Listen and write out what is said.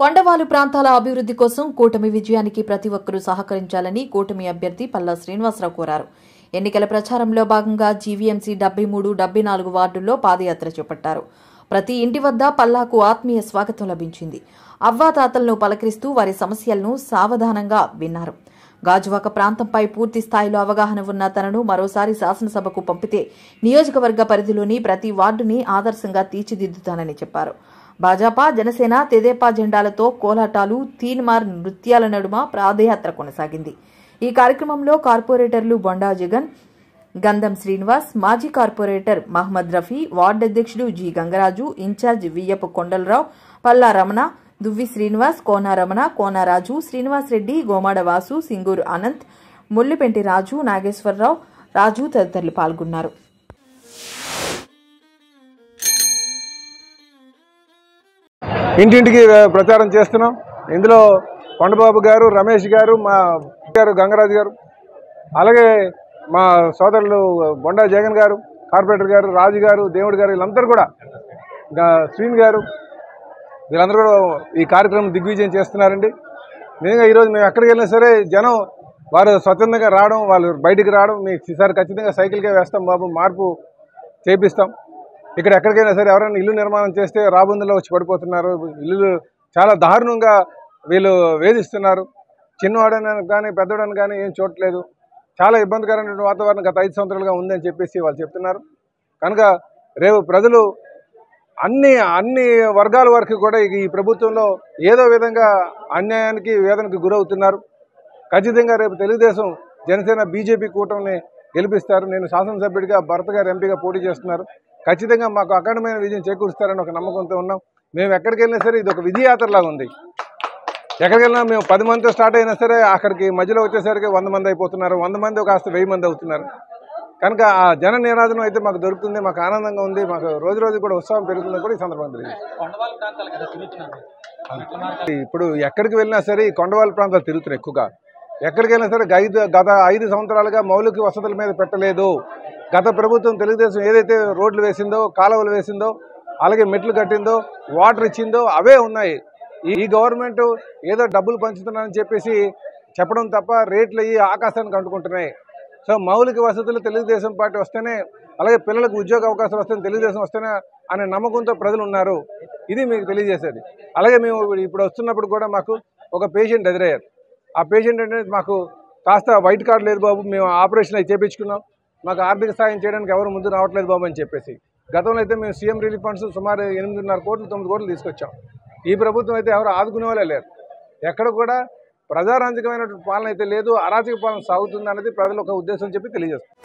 కొండవాలు ప్రాంతాల అభివృద్ధి కోసం కూటమి విజయానికి ప్రతి ఒక్కరూ సహకరించాలని కూటమి అభ్యర్థి పల్లా శ్రీనివాసరావు కోరారు. ఎన్నికల ప్రచారంలో భాగంగా జీవీఎంసీ డెబ్బై మూడు డెబ్బై నాలుగు వార్డుల్లో పాదయాత్ర చేపట్టారు. ప్రతి ఇంటి వద్ద పల్లాకు ఆత్మీయ స్వాగతం లభించింది. అవ్వాతాతలను పలకరిస్తూ వారి సమస్యలను సావధానంగా విన్నారు. గాజువాక ప్రాంతంపై పూర్తి స్థాయిలో అవగాహన ఉన్న తనను మరోసారి శాసనసభకు పంపితే నియోజకవర్గ పరిధిలోని ప్రతి వార్డుని ఆదర్శంగా తీర్చిదిద్దుతానని చెప్పారు. భాజపా జనసేన తెదేపా జెండాలతో కోలాటాలు తీన్మార్ నృత్యాల నడుమ పాదయాత్ర కొనసాగింది. ఈ కార్యక్రమంలో కార్పొరేటర్లు బొండా జగన్ గంధం శ్రీనివాస్ మాజీ కార్పొరేటర్ మహమ్మద్ రఫీ వార్డు అధ్యక్షుడు జి గంగరాజు ఇన్ఛార్జ్ వియ్యపు కొండలరావు పల్లా రమణ దువ్వి శ్రీనివాస్ కోనారమణ రమణ కోన రాజు శ్రీనివాస్ రెడ్డి గోమాడ వాసు సింగూరు అనంత్ ముల్లిపెంటి రాజు నాగేశ్వరరావు రాజు తదితరులు పాల్గొన్నారు. ఇంటింటికి ప్రచారం చేస్తున్నాం. ఇందులో కొండబాబు గారు రమేష్ గారు మా గారు గంగరాజు గారు అలాగే మా సోదరులు బొండా జగన్ గారు కార్పొరేటర్ గారు రాజు గారు దేవుడు గారు వీళ్ళందరూ కూడా శ్రీన్ శ్రీని గారు వీళ్ళందరూ కూడా ఈ కార్యక్రమం దిగ్విజయం చేస్తున్నారండి. నిజంగా ఈరోజు మేము ఎక్కడికి వెళ్ళినా సరే జనం వారు స్వచ్ఛందంగా రావడం వాళ్ళు బయటికి రావడం మీకు ఈసారి ఖచ్చితంగా సైకిల్కే వేస్తాం బాబు మార్పు చేపిస్తాం. ఇక్కడ ఎక్కడికైనా సరే ఎవరైనా ఇల్లు నిర్మాణం చేస్తే రాబందులో వచ్చి పడిపోతున్నారు. ఇల్లు చాలా దారుణంగా వీళ్ళు వేధిస్తున్నారు. చిన్నవాడని కానీ పెద్దవాడని కానీ ఏం చూడట్లేదు. చాలా ఇబ్బందికరమైన వాతావరణం గత ఐదు సంవత్సరాలుగా ఉందని చెప్పేసి వాళ్ళు చెప్తున్నారు. కనుక రేపు ప్రజలు అన్ని అన్ని వర్గాల వరకు కూడా ఈ ప్రభుత్వంలో ఏదో విధంగా అన్యాయానికి వేదనకి గురవుతున్నారు. ఖచ్చితంగా రేపు తెలుగుదేశం జనసేన బీజేపీ కూటమిని గెలిపిస్తారు. నేను శాసనసభ్యుడిగా భరత్ గారు ఎంపీగా పోటీ చేస్తున్నారు. ఖచ్చితంగా మాకు అఖండమైన విజయం చేకూరుస్తారని ఒక నమ్మకంతో ఉన్నాం. మేము ఎక్కడికి వెళ్ళినా సరే ఇది ఒక విధియాత్రలాగా ఉంది. ఎక్కడికి వెళ్ళినా మేము పది మందితో స్టార్ట్ అయినా సరే అక్కడికి మధ్యలో వచ్చేసరికి వంద మంది అయిపోతున్నారు. వంద మంది కాస్త వెయ్యి మంది అవుతున్నారు. కనుక ఆ జన నినాదనం అయితే మాకు దొరుకుతుంది మాకు ఆనందంగా ఉంది మాకు రోజు రోజు కూడా ఉత్సాహం పెరుగుతుందని కూడా ఈ సందర్భంగా కదా తిరుగుతున్నారు. ఇప్పుడు ఎక్కడికి వెళ్ళినా సరే ఈ కొండవాళ్ళ ప్రాంతాలు తిరుగుతున్నాయి ఎక్కువగా. ఎక్కడికి వెళ్ళినా సరే ఐదు గత ఐదు సంవత్సరాలుగా మౌలిక వసతుల మీద పెట్టలేదు. గత ప్రభుత్వం తెలుగుదేశం ఏదైతే రోడ్లు వేసిందో కాలువలు వేసిందో అలాగే మెట్లు కట్టిందో వాటర్ ఇచ్చిందో అవే ఉన్నాయి. ఈ ఈ గవర్నమెంట్ ఏదో డబ్బులు పంచుతున్నానని చెప్పేసి చెప్పడం తప్ప రేట్లు అయ్యి ఆకాశానికి అంటుకుంటున్నాయి. సో మౌలిక వసతులు తెలుగుదేశం పార్టీ వస్తేనే అలాగే పిల్లలకు ఉద్యోగ అవకాశాలు వస్తేనే తెలుగుదేశం వస్తేనే అనే నమ్మకంతో ప్రజలు ఉన్నారు. ఇది మీకు తెలియజేసేది. అలాగే మేము ఇప్పుడు- వస్తున్నప్పుడు కూడా మాకు ఒక పేషెంట్ ఎదురయ్యారు. ఆ పేషెంట్ అనేది మాకు కాస్త వైట్ కార్డు లేదు బాబు మేము ఆపరేషన్ అయితే చేపించుకున్నాం. మాకు ఆర్థిక సాయం చేయడానికి ఎవరు ముందు రావట్లేదు బాబు అని చెప్పేసి. గతంలో అయితే మేము సీఎం రిలీఫ్ ఫండ్స్ సుమారు ఎనిమిదిన్నర కోట్లు తొమ్మిది కోట్లు తీసుకొచ్చాం. ఈ ప్రభుత్వం అయితే ఎవరు ఆదుకునే వాళ్ళే లేరు. ఎక్కడ కూడా ప్రజారాంజకమైనటువంటి పాలన అయితే లేదు అరాచక పాలన సాగుతుంది అనేది ప్రజలు ఒక ఉద్దేశం చెప్పి తెలియజేస్తారు